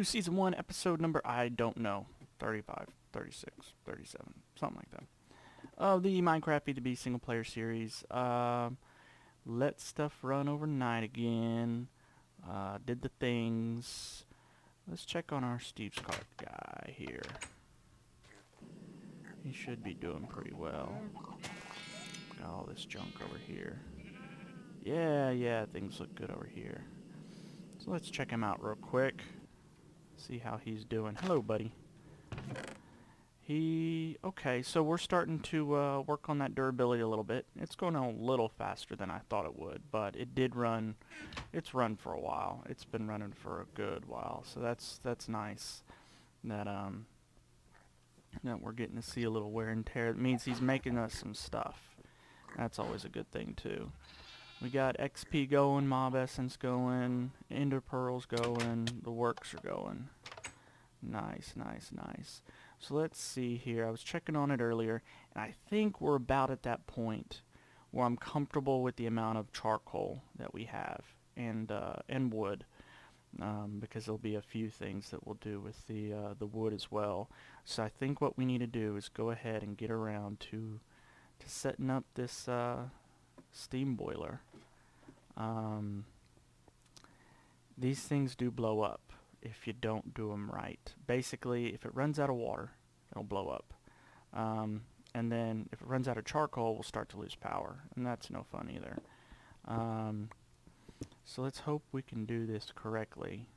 welcome back to season 1 episode number I don't know 35 36 37 something like that. Of the Minecraft FTB single player series um, let stuff run overnight again uh, did the things. Let's check on our Steve's cart guy here. He should be doing pretty well. Got all this junk over here. Yeah yeah things look good over here. So let's check him out real quick. See how he's doing. Hello, buddy. He... Okay, so we're starting to uh, work on that durability a little bit. It's going a little faster than I thought it would, but it did run... It's run for a while. It's been running for a good while, so that's that's nice. That, um... That we're getting to see a little wear and tear. It means he's making us some stuff. That's always a good thing, too. We got XP going, Mob Essence going, Ender Pearls going, the works are going. Nice, nice, nice. So let's see here. I was checking on it earlier, and I think we're about at that point where I'm comfortable with the amount of charcoal that we have and uh, and wood, um, because there'll be a few things that we'll do with the uh, the wood as well. So I think what we need to do is go ahead and get around to to setting up this uh, steam boiler. Um, these things do blow up if you don't do them right. Basically, if it runs out of water, it'll blow up. Um, and then if it runs out of charcoal, we'll start to lose power. And that's no fun either. Um, so let's hope we can do this correctly.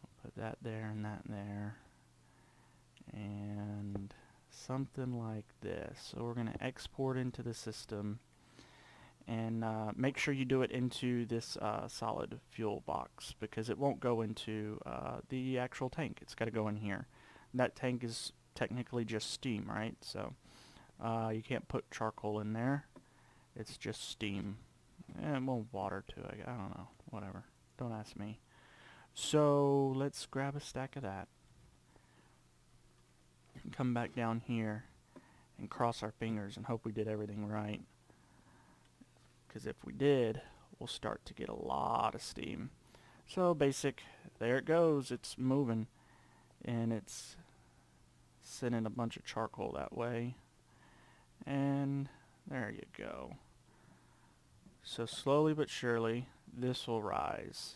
I'll put that there and that there. And something like this. So we're going to export into the system and uh, make sure you do it into this uh, solid fuel box because it won't go into uh, the actual tank. It's got to go in here. That tank is technically just steam, right? So uh, you can't put charcoal in there. It's just steam. And well, water too. I, I don't know. Whatever. Don't ask me. So let's grab a stack of that. Come back down here and cross our fingers and hope we did everything right because if we did, we'll start to get a lot of steam. So basic, there it goes, it's moving, and it's sending a bunch of charcoal that way, and there you go. So slowly but surely, this will rise.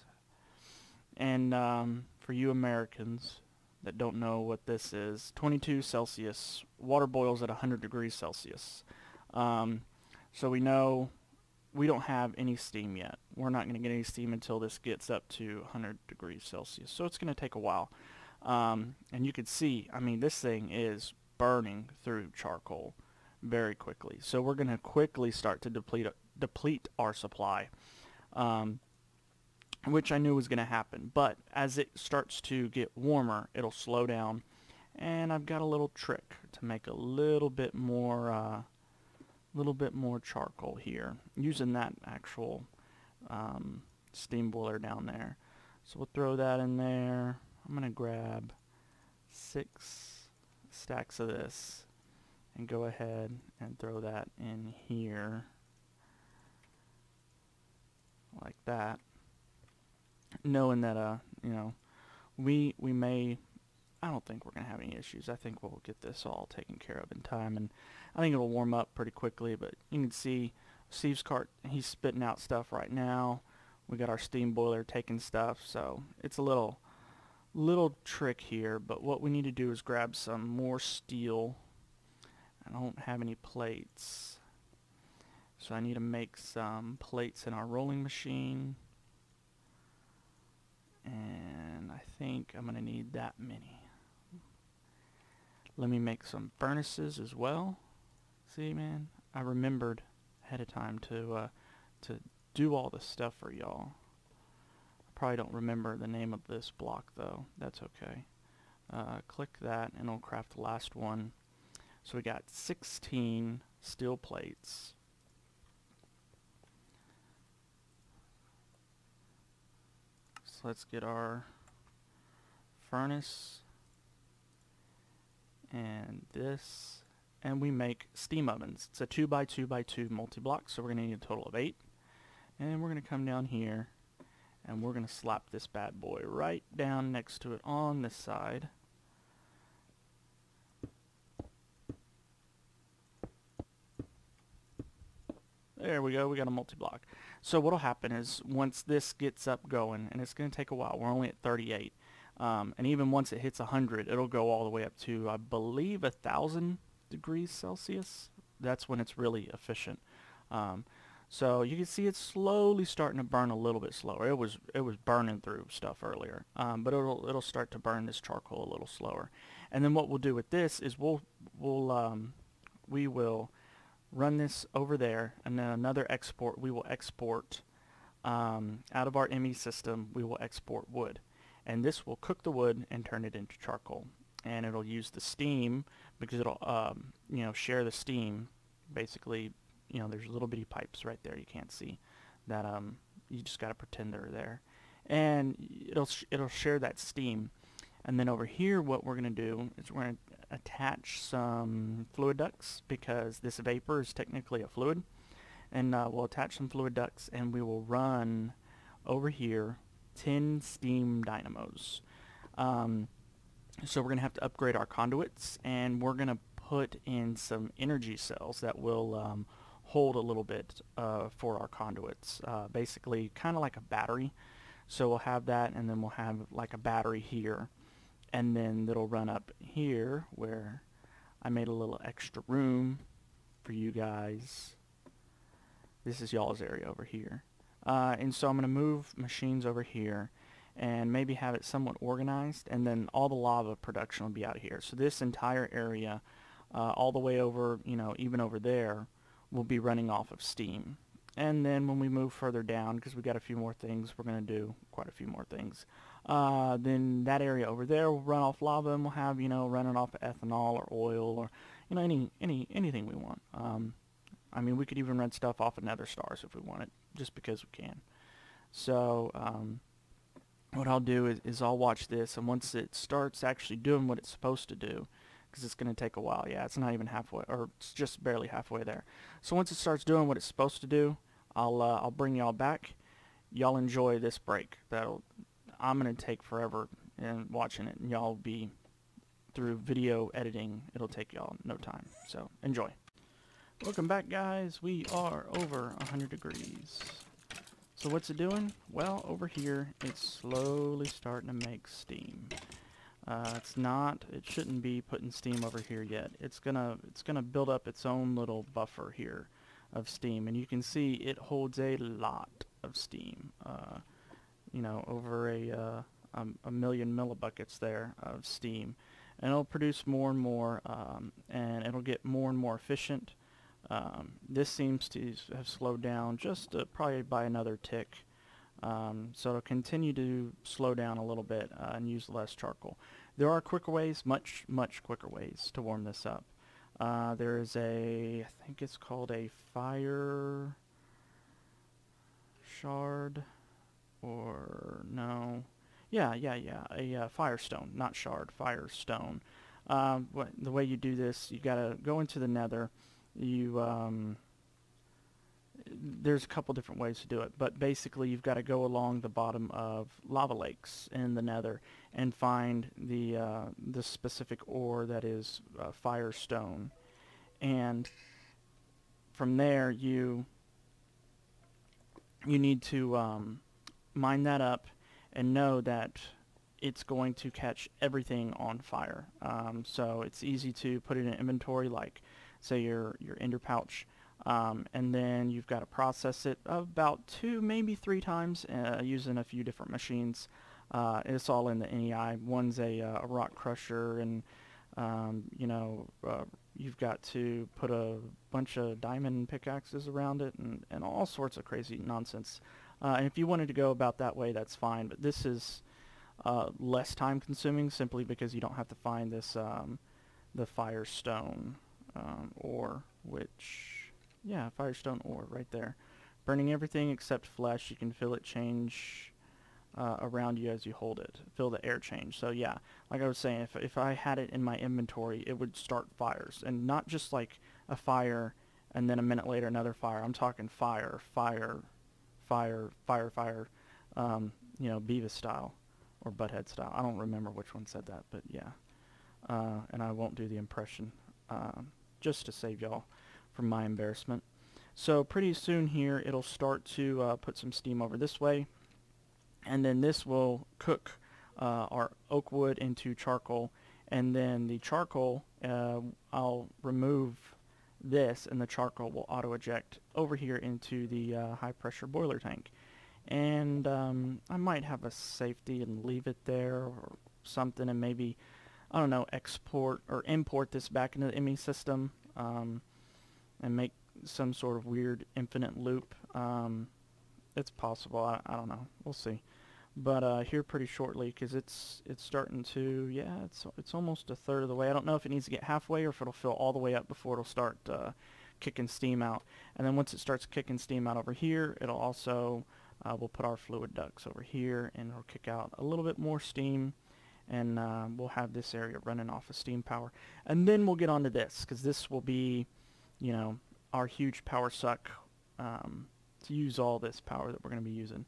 And um, for you Americans that don't know what this is, 22 Celsius, water boils at 100 degrees Celsius. Um, so we know we don't have any steam yet. We're not going to get any steam until this gets up to 100 degrees Celsius. So it's going to take a while. Um, and you can see, I mean, this thing is burning through charcoal very quickly. So we're going to quickly start to deplete deplete our supply, um, which I knew was going to happen. But as it starts to get warmer, it'll slow down. And I've got a little trick to make a little bit more uh, little bit more charcoal here using that actual um, steam boiler down there. So we'll throw that in there. I'm going to grab six stacks of this and go ahead and throw that in here like that knowing that uh you know we we may I don't think we're going to have any issues. I think we'll get this all taken care of in time, and I think it'll warm up pretty quickly, but you can see Steve's cart, he's spitting out stuff right now. We got our steam boiler taking stuff, so it's a little little trick here, but what we need to do is grab some more steel. I don't have any plates, so I need to make some plates in our rolling machine, and I think I'm going to need that many. Let me make some furnaces as well. See, man, I remembered ahead of time to uh, to do all this stuff for y'all. I probably don't remember the name of this block though. That's okay. Uh, click that and it'll craft the last one. So we got 16 steel plates. So let's get our furnace and this, and we make steam ovens. It's a 2 by 2 by 2 multi-block, so we're going to need a total of 8. And we're going to come down here, and we're going to slap this bad boy right down next to it on this side. There we go, we got a multi-block. So what'll happen is once this gets up going, and it's going to take a while, we're only at 38, um, and even once it hits 100, it'll go all the way up to, I believe, a 1,000 degrees Celsius. That's when it's really efficient. Um, so you can see it's slowly starting to burn a little bit slower. It was it was burning through stuff earlier, um, but it'll it'll start to burn this charcoal a little slower. And then what we'll do with this is we'll we'll um, we will run this over there, and then another export, we will export um, out of our ME system, we will export wood. And this will cook the wood and turn it into charcoal. And it'll use the steam because it'll, um, you know, share the steam. Basically, you know, there's little bitty pipes right there you can't see that um, you just got to pretend they're there. And it'll, sh it'll share that steam. And then over here, what we're to do is we're to attach some fluid ducts because this vapor is technically a fluid and uh, we'll attach some fluid ducts and we will run over here 10 steam dynamos um, so we're gonna have to upgrade our conduits and we're gonna put in some energy cells that will um, hold a little bit uh, for our conduits uh, basically kind of like a battery so we'll have that and then we'll have like a battery here and then it'll run up here where I made a little extra room for you guys. This is y'all's area over here. Uh, and so I'm going to move machines over here and maybe have it somewhat organized and then all the lava production will be out here. So this entire area uh, all the way over, you know, even over there will be running off of steam. And then when we move further down, because we've got a few more things, we're going to do quite a few more things. Uh, then that area over there will run off lava and we'll have, you know, running off ethanol or oil or, you know, any, any, anything we want. Um, I mean, we could even run stuff off of nether stars if we wanted, just because we can. So, um, what I'll do is, is I'll watch this, and once it starts actually doing what it's supposed to do, because it's going to take a while. Yeah, it's not even halfway, or it's just barely halfway there. So once it starts doing what it's supposed to do, I'll uh, I'll bring y'all back. Y'all enjoy this break. That'll I'm going to take forever in watching it, and y'all be through video editing. It'll take y'all no time. So enjoy. Welcome back, guys. We are over 100 degrees. So what's it doing? Well, over here, it's slowly starting to make steam. Uh, it's not, it shouldn't be putting steam over here yet. It's gonna, it's gonna build up its own little buffer here of steam, and you can see it holds a lot of steam. Uh, you know, over a, uh, um, a million millibuckets there of steam. And it'll produce more and more, um, and it'll get more and more efficient. Um, this seems to have slowed down just uh, probably by another tick. Um, so it'll continue to slow down a little bit uh, and use less charcoal. There are quicker ways, much, much quicker ways to warm this up. Uh, there is a, I think it's called a fire shard, or no, yeah, yeah, yeah, a uh, firestone, not shard, firestone. Um, the way you do this, you gotta go into the nether, you, um, there's a couple different ways to do it, but basically you've got to go along the bottom of lava lakes in the nether and find the uh, the specific ore that is uh, firestone, and from there you you need to um, mine that up and know that it's going to catch everything on fire. Um, so it's easy to put it in inventory, like say your your ender pouch um, and then you've got to process it about two, maybe three times uh, using a few different machines. Uh, it's all in the NEI. One's a, uh, a rock crusher, and um, you know uh, you've got to put a bunch of diamond pickaxes around it, and, and all sorts of crazy nonsense. Uh, and if you wanted to go about that way, that's fine. But this is uh, less time consuming simply because you don't have to find this um, the firestone um, ore, which yeah, Firestone ore right there. Burning everything except flesh. You can feel it change uh, around you as you hold it. Feel the air change. So yeah, like I was saying, if, if I had it in my inventory, it would start fires. And not just like a fire and then a minute later another fire. I'm talking fire, fire, fire, fire, fire. um, you know, Beavis style or Butthead style. I don't remember which one said that, but yeah. Uh, and I won't do the impression um, just to save y'all from my embarrassment. So pretty soon here it'll start to uh, put some steam over this way. And then this will cook uh, our oak wood into charcoal. And then the charcoal uh, I'll remove this and the charcoal will auto eject over here into the uh, high pressure boiler tank. And um, I might have a safety and leave it there or something and maybe I don't know export or import this back into the ME system um, and make some sort of weird infinite loop. Um, it's possible I, I don't know we'll see. But uh, here pretty shortly because it's it's starting to yeah it's it's almost a third of the way. I don't know if it needs to get halfway or if it'll fill all the way up before it'll start uh, kicking steam out. And then once it starts kicking steam out over here it'll also uh, we'll put our fluid ducts over here and it'll kick out a little bit more steam and uh, we'll have this area running off of steam power. And then we'll get onto this because this will be you know our huge power suck um, to use all this power that we're going to be using.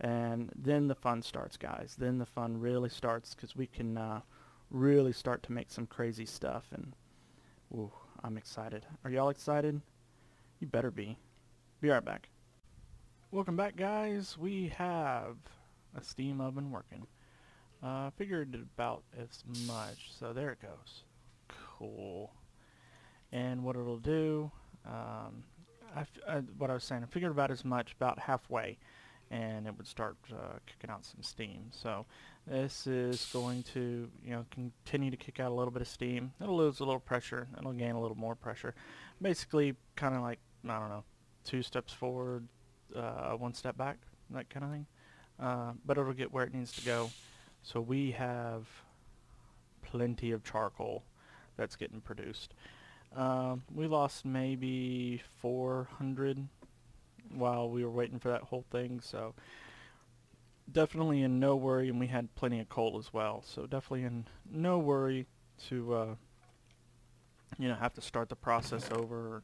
And then the fun starts guys. Then the fun really starts because we can uh, really start to make some crazy stuff and ooh, I'm excited. Are y'all excited? You better be. Be right back. Welcome back guys. We have a steam oven working uh, figured about as much so there it goes cool and what it'll do um, I, what I was saying I figured about as much about halfway and it would start uh, kicking out some steam. So this is going to, you know, continue to kick out a little bit of steam. It'll lose a little pressure. It'll gain a little more pressure. Basically, kind of like, I don't know, two steps forward, uh, one step back, that kind of thing. Uh, but it'll get where it needs to go. So we have plenty of charcoal that's getting produced. Um, we lost maybe 400 while we were waiting for that whole thing. So definitely in no worry, and we had plenty of coal as well. So definitely in no worry to uh, you know have to start the process over or,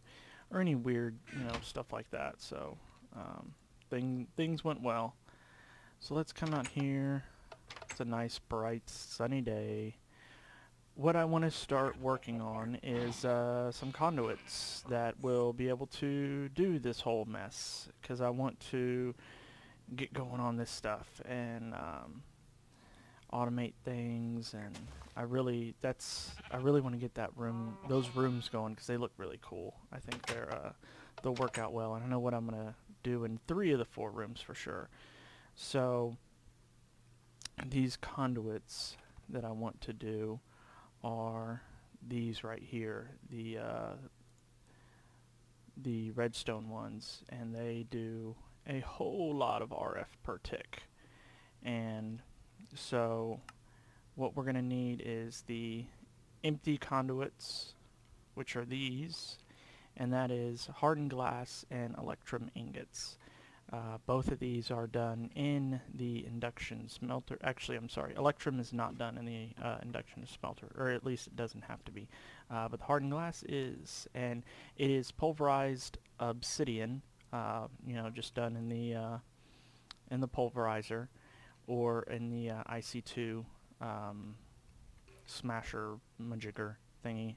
or any weird you know stuff like that. So um, thing things went well. So let's come out here. It's a nice bright sunny day. What I want to start working on is uh, some conduits that will be able to do this whole mess because I want to get going on this stuff and um, automate things and I really that's I really want to get that room those rooms going because they look really cool. I think they're uh, they'll work out well and I know what I'm gonna do in three of the four rooms for sure. So these conduits that I want to do are these right here, the uh, the redstone ones, and they do a whole lot of RF per tick. And so what we're going to need is the empty conduits, which are these, and that is hardened glass and electrum ingots. Uh, both of these are done in the induction smelter. Actually, I'm sorry, Electrum is not done in the uh, induction smelter, or at least it doesn't have to be. Uh, but the hardened glass is, and it is pulverized obsidian. Uh, you know, just done in the uh, in the pulverizer, or in the uh, IC2 um, smasher majigger thingy,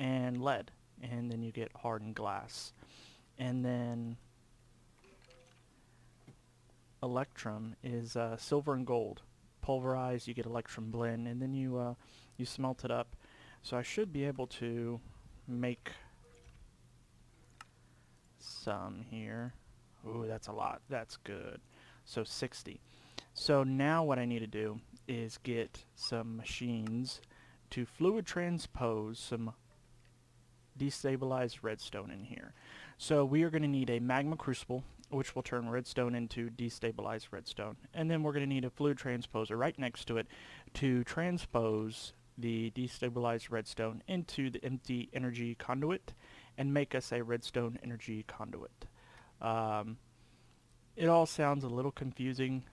and lead, and then you get hardened glass, and then electrum is uh, silver and gold. Pulverized, you get electrum blend, and then you uh, you smelt it up. So I should be able to make some here. Ooh, that's a lot. That's good. So 60. So now what I need to do is get some machines to fluid transpose some destabilized redstone in here. So we are going to need a magma crucible which will turn redstone into destabilized redstone. And then we're going to need a fluid transposer right next to it to transpose the destabilized redstone into the empty energy conduit and make us a redstone energy conduit. Um, it all sounds a little confusing.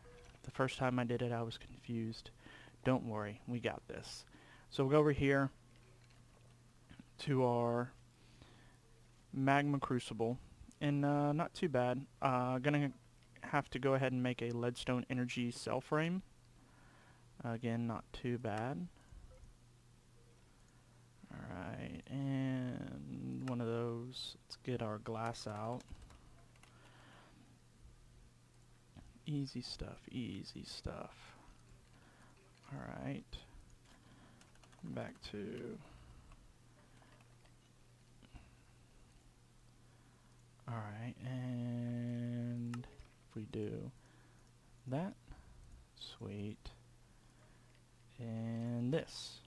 The first time I did it I was confused. Don't worry, we got this. So we'll go over here to our magma crucible and uh, not too bad. Uh, gonna have to go ahead and make a leadstone energy cell frame. Again, not too bad. Alright, and one of those. Let's get our glass out. Easy stuff, easy stuff. Alright. Back to... Alright, and if we do that, sweet, and this,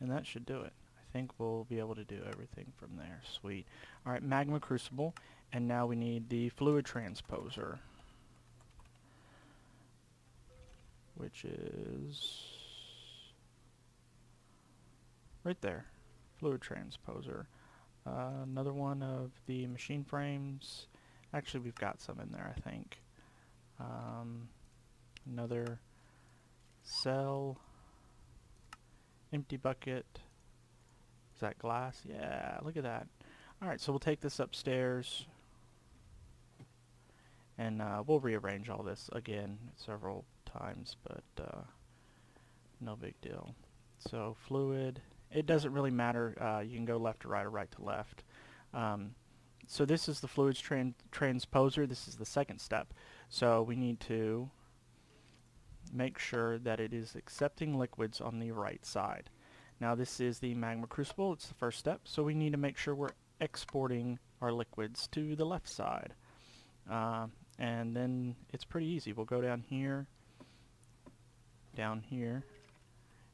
and that should do it. I think we'll be able to do everything from there. Sweet. Alright, magma crucible, and now we need the fluid transposer, which is right there, fluid transposer. Uh, another one of the machine frames. Actually, we've got some in there, I think. Um, another cell. Empty bucket. Is that glass? Yeah, look at that. Alright, so we'll take this upstairs. And uh, we'll rearrange all this again several times, but uh, no big deal. So fluid it doesn't really matter. Uh, you can go left to right or right to left. Um, so this is the fluids tran transposer. This is the second step. So we need to make sure that it is accepting liquids on the right side. Now this is the magma crucible. It's the first step. So we need to make sure we're exporting our liquids to the left side. Uh, and then it's pretty easy. We'll go down here, down here,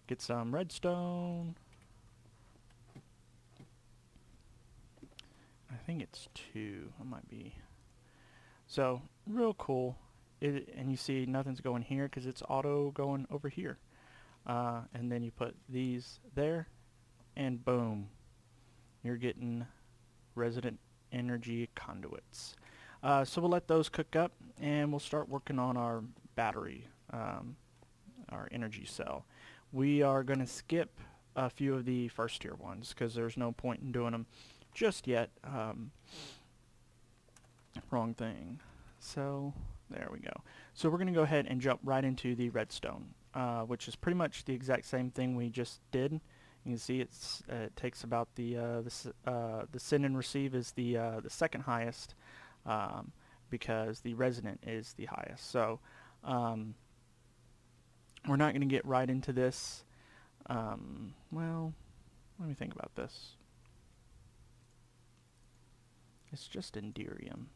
get some redstone, think it's two. I might be. So real cool. It, and you see nothing's going here because it's auto going over here. Uh, and then you put these there and boom you're getting resident energy conduits. Uh, so we'll let those cook up and we'll start working on our battery, um, our energy cell. We are going to skip a few of the first tier ones because there's no point in doing them just yet. Um, wrong thing. So there we go. So we're going to go ahead and jump right into the redstone, uh, which is pretty much the exact same thing we just did. You can see it's uh, it takes about the uh, the uh, the send and receive is the uh, the second highest um, because the resonant is the highest. So um, we're not going to get right into this. Um, well, let me think about this. It's just Enderium.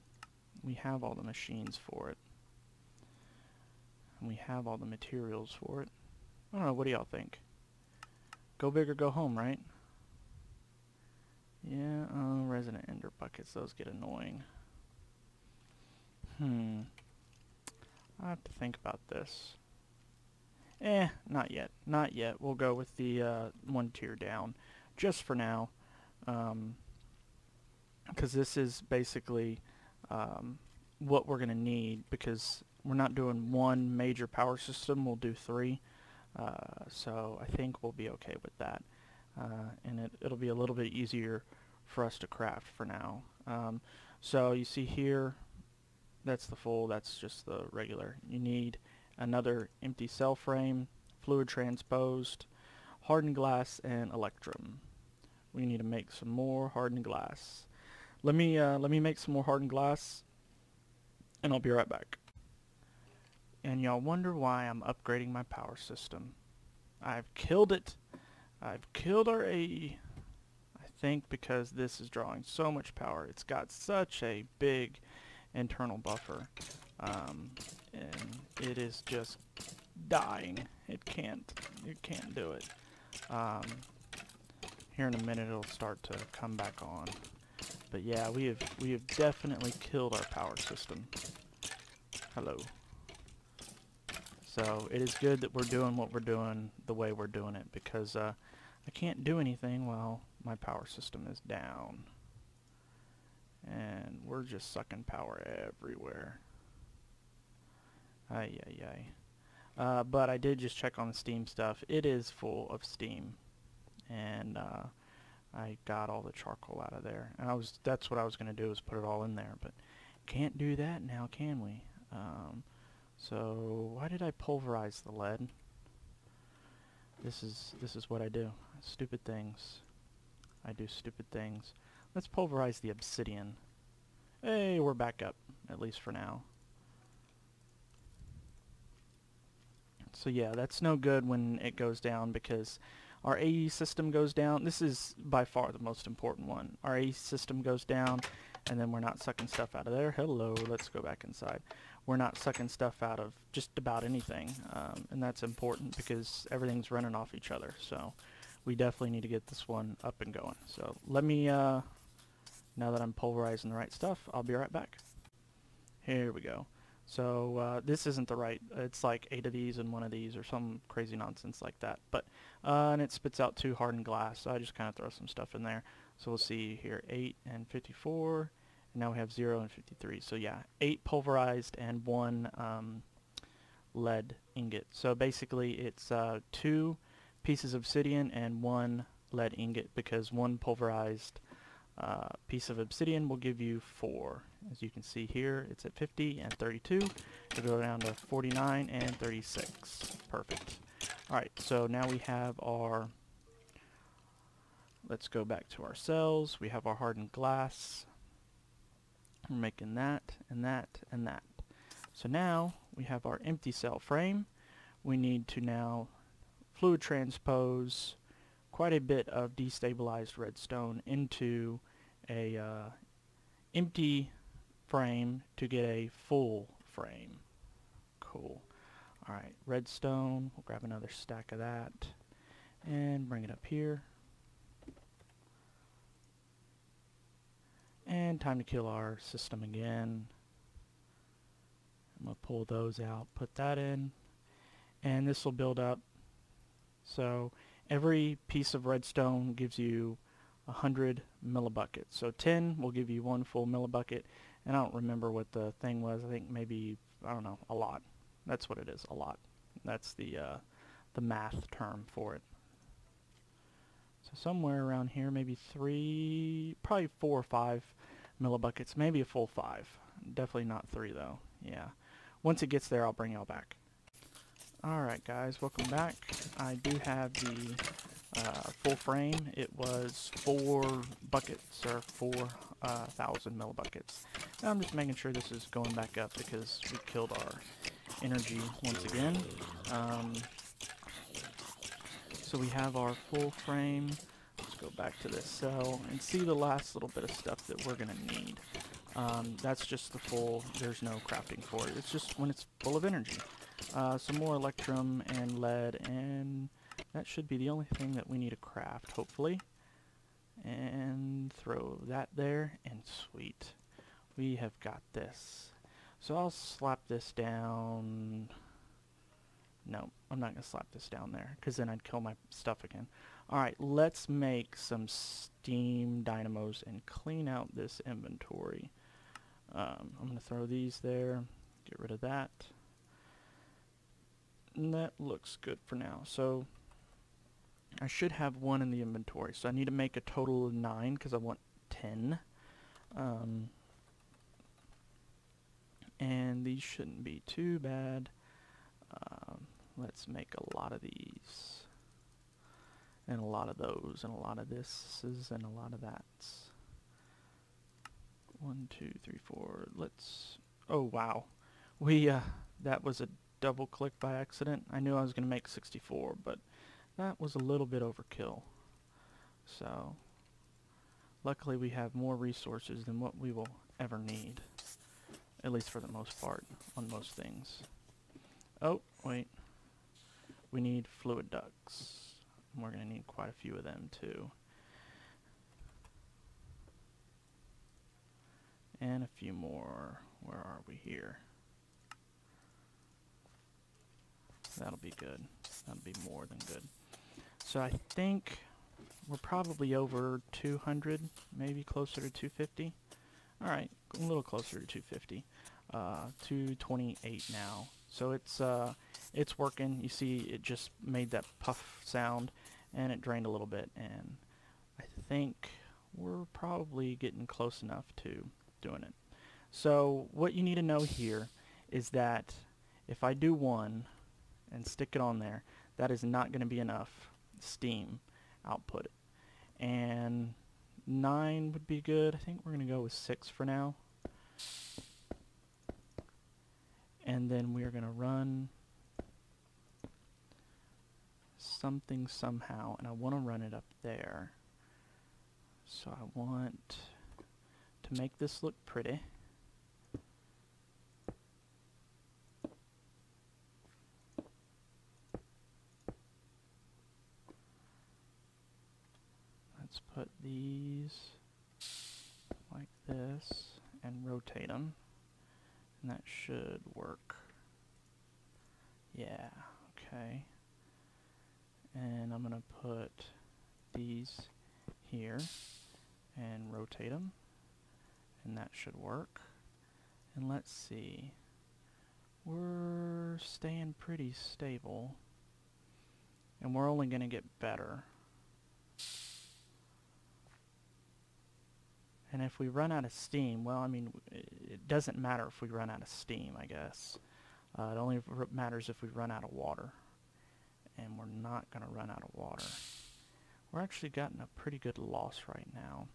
We have all the machines for it. And we have all the materials for it. I don't know, what do y'all think? Go big or go home, right? Yeah, uh, resonant ender buckets, those get annoying. Hmm. I have to think about this. Eh, not yet. Not yet. We'll go with the uh, one tier down. Just for now. Um, because this is basically um, what we're going to need because we're not doing one major power system, we'll do three. Uh, so I think we'll be okay with that. Uh, and it, it'll be a little bit easier for us to craft for now. Um, so you see here, that's the full, that's just the regular. You need another empty cell frame, fluid transposed, hardened glass, and electrum. We need to make some more hardened glass. Let me uh, let me make some more hardened glass, and I'll be right back. And y'all wonder why I'm upgrading my power system. I've killed it. I've killed our AE. I think because this is drawing so much power. It's got such a big internal buffer. Um, and it is just dying. It can't. It can't do it. Um, here in a minute it'll start to come back on. But yeah, we have we have definitely killed our power system. Hello. So it is good that we're doing what we're doing the way we're doing it because uh, I can't do anything while my power system is down. And we're just sucking power everywhere. Ay, ay, ay. Uh, but I did just check on the Steam stuff. It is full of Steam. And uh, I got all the charcoal out of there. And I was that's what I was going to do is put it all in there, but can't do that now, can we? Um, so why did I pulverize the lead? This is this is what I do. Stupid things. I do stupid things. Let's pulverize the obsidian. Hey, we're back up, at least for now. So yeah, that's no good when it goes down because our AE system goes down. This is by far the most important one. Our AE system goes down and then we're not sucking stuff out of there. Hello, let's go back inside. We're not sucking stuff out of just about anything, um, and that's important because everything's running off each other. So we definitely need to get this one up and going. So let me, uh, now that I'm pulverizing the right stuff, I'll be right back. Here we go. So uh, this isn't the right, it's like eight of these and one of these or some crazy nonsense like that. But uh, And it spits out two hardened glass, so I just kind of throw some stuff in there. So we'll see here 8 and 54, and now we have 0 and 53. So yeah, 8 pulverized and 1 um, lead ingot. So basically it's uh, 2 pieces of obsidian and 1 lead ingot because 1 pulverized uh, piece of obsidian will give you 4. As you can see here, it's at 50 and 32. It'll go down to 49 and 36. Perfect. Alright, so now we have our Let's go back to our cells. We have our hardened glass. We're making that and that and that. So now we have our empty cell frame. We need to now fluid transpose quite a bit of destabilized redstone into a uh, empty frame to get a full frame. Cool. Alright, redstone. We'll grab another stack of that and bring it up here. And time to kill our system again. I'm going to pull those out, put that in, and this will build up. So every piece of redstone gives you 100 millibuckets. So 10 will give you one full millibucket, and I don't remember what the thing was. I think maybe, I don't know, a lot. That's what it is, a lot. That's the, uh, the math term for it. So somewhere around here, maybe three, probably four or five millibuckets, maybe a full five. Definitely not three though. Yeah. Once it gets there, I'll bring y'all back. Alright guys, welcome back. I do have the uh, full frame. It was four buckets, or four uh, thousand millibuckets. Now I'm just making sure this is going back up because we killed our energy once again. Um, so we have our full frame. Let's go back to this cell and see the last little bit of stuff that we're going to need. Um, that's just the full, there's no crafting for it. It's just when it's full of energy. Uh, some more electrum and lead, and that should be the only thing that we need to craft, hopefully. And throw that there, and sweet. We have got this. So I'll slap this down no, I'm not going to slap this down there, because then I'd kill my stuff again. Alright, let's make some steam dynamos and clean out this inventory. Um, I'm going to throw these there, get rid of that. And that looks good for now. So, I should have one in the inventory. So I need to make a total of nine, because I want ten. Um, and these shouldn't be too bad. Um, Let's make a lot of these. And a lot of those, and a lot of thises, and a lot of that's. One, two, three, four. Let's... Oh, wow. We, uh, that was a double click by accident. I knew I was going to make 64, but that was a little bit overkill. So, luckily we have more resources than what we will ever need. At least for the most part, on most things. Oh, wait we need fluid ducts. And we're going to need quite a few of them too. And a few more. Where are we here? That'll be good. That'll be more than good. So I think we're probably over 200, maybe closer to 250. Alright, a little closer to 250. Uh, 228 now. So it's uh, it's working. You see it just made that puff sound and it drained a little bit and I think we're probably getting close enough to doing it. So what you need to know here is that if I do one and stick it on there, that is not going to be enough steam output. And 9 would be good. I think we're going to go with 6 for now. And then we're going to run something somehow, and I want to run it up there. So I want to make this look pretty. Let's put these like this and rotate them. And that should work. Yeah, okay. And I'm to put these here and rotate them. And that should work. And let's see. We're staying pretty stable. And we're only to get better. And if we run out of steam, well, I mean, it doesn't matter if we run out of steam, I guess. Uh, it only matters if we run out of water. And we're not going to run out of water. We're actually getting a pretty good loss right now.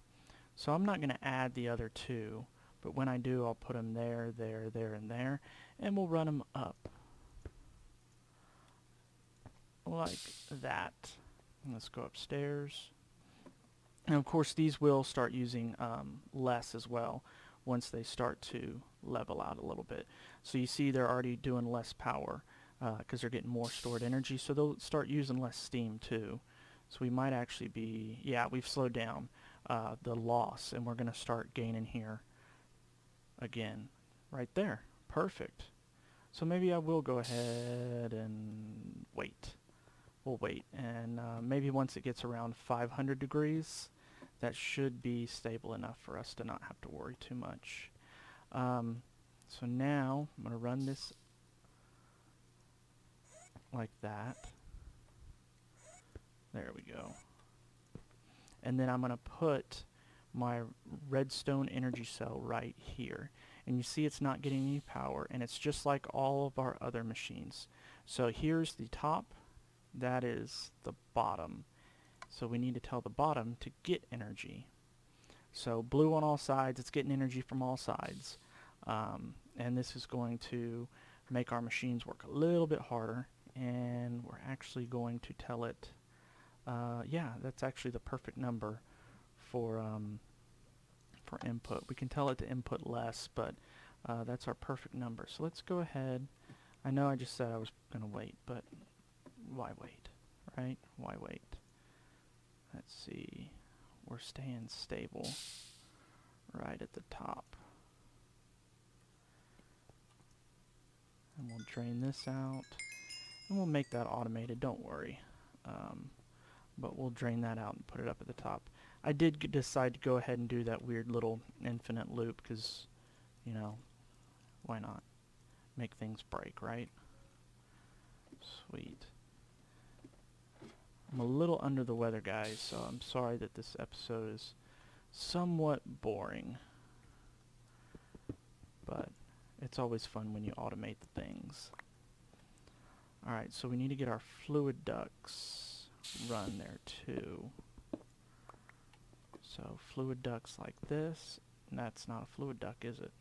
So I'm not going to add the other two. But when I do, I'll put them there, there, there, and there. And we'll run them up. Like that. And let's go upstairs. And of course these will start using um, less as well once they start to level out a little bit. So you see they're already doing less power because uh, they're getting more stored energy so they'll start using less steam too. So we might actually be, yeah, we've slowed down uh, the loss and we're going to start gaining here again right there. Perfect. So maybe I will go ahead and wait we'll wait. And uh, maybe once it gets around 500 degrees, that should be stable enough for us to not have to worry too much. Um, so now I'm going to run this like that. There we go. And then I'm going to put my redstone energy cell right here. And you see it's not getting any power, and it's just like all of our other machines. So here's the top, that is the bottom. So we need to tell the bottom to get energy. So blue on all sides, it's getting energy from all sides. Um, and this is going to make our machines work a little bit harder. And we're actually going to tell it, uh, yeah, that's actually the perfect number for, um, for input. We can tell it to input less, but uh, that's our perfect number. So let's go ahead. I know I just said I was going to wait, but why wait, right? Why wait? Let's see. We're staying stable right at the top. And we'll drain this out. And we'll make that automated, don't worry. Um, but we'll drain that out and put it up at the top. I did decide to go ahead and do that weird little infinite loop because, you know, why not? Make things break, right? Sweet. I'm a little under the weather, guys, so I'm sorry that this episode is somewhat boring. But it's always fun when you automate the things. Alright, so we need to get our fluid ducts run there too. So fluid ducts like this. That's not a fluid duct, is it?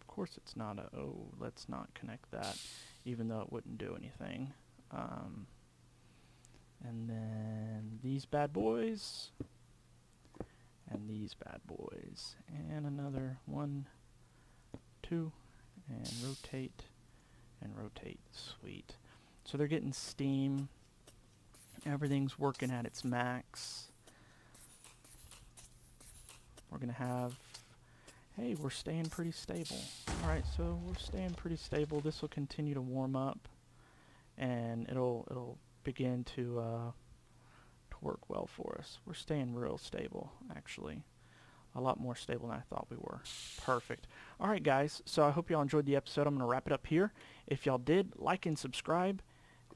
Of course it's not a... Oh, let's not connect that even though it wouldn't do anything. Um, and then these bad boys, and these bad boys, and another one, two, and rotate, and rotate. Sweet. So they're getting steam. Everything's working at its max. We're going to have hey, we're staying pretty stable. Alright, so we're staying pretty stable. This will continue to warm up and it'll it'll begin to uh, to work well for us. We're staying real stable, actually. A lot more stable than I thought we were. Perfect. Alright guys, so I hope y'all enjoyed the episode. I'm going to wrap it up here. If y'all did, like and subscribe.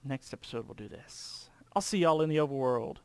Next episode we'll do this. I'll see y'all in the overworld.